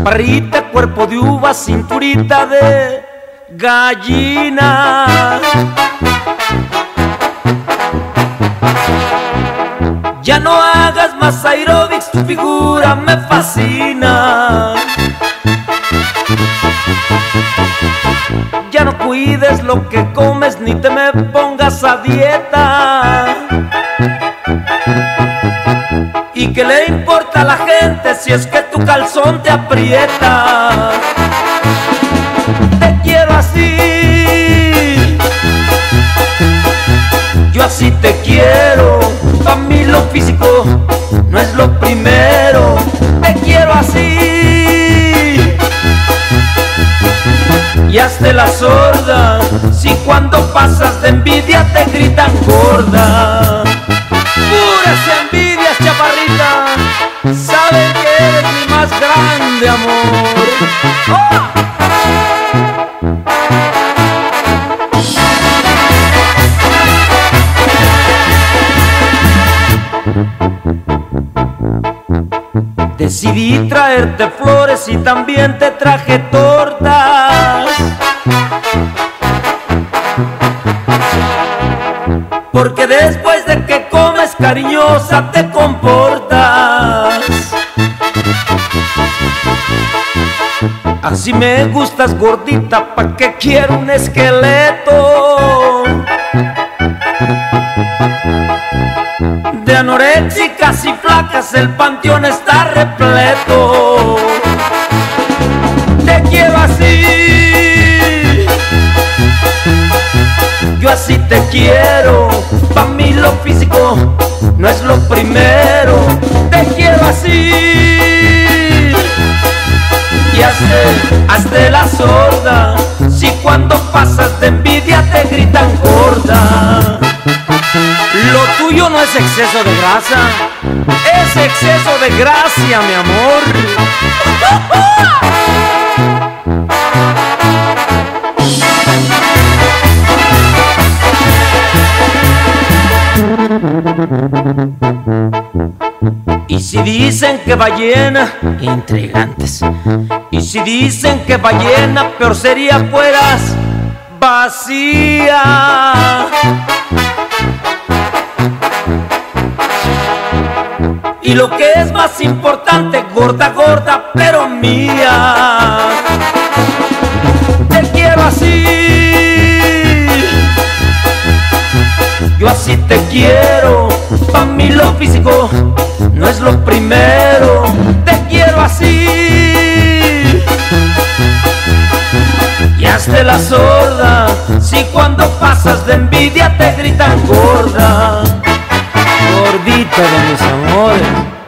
Chaparrita, cuerpo de uva, cinturita de gallina. Ya no hagas más aerobics, tu figura me fascina. Ya no cuides lo que comes ni te me pongas a dieta. ¿Y qué le importa a la gente si es que tu calzón te aprieta? Te quiero así. Yo así te quiero. Para mí lo físico no es lo primero. Te quiero así. Y hazte la sorda si cuando pasas de envidia te gritan gorda. Mi más grande amor. Decidí traerte flores y también te traje tortas. Porque después de que comes cariñosa te comportas. Así me gustas gordita, ¿pa' que quiero un esqueleto? De anoréxicas y flacas el panteón está repleto. Te quiero así. Yo así te quiero. Pa' mí lo físico no es lo primero. Hazte, la sorda. Si cuando pasas de envidia te gritan gorda. Lo tuyo no es exceso de grasa, es exceso de gracia, mi amor. Y si dicen que ballena, intrigantes. Y si dicen que ballena, peor sería fueras vacía. Y lo que es más importante, gorda, gorda, pero mía. Te quiero así. Yo así te quiero. Pa' mí lo físico lo primero. Te quiero así. Y hazte la sorda. Si cuando pasas de envidia te gritan gorda gordita de mis amores.